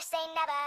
say never.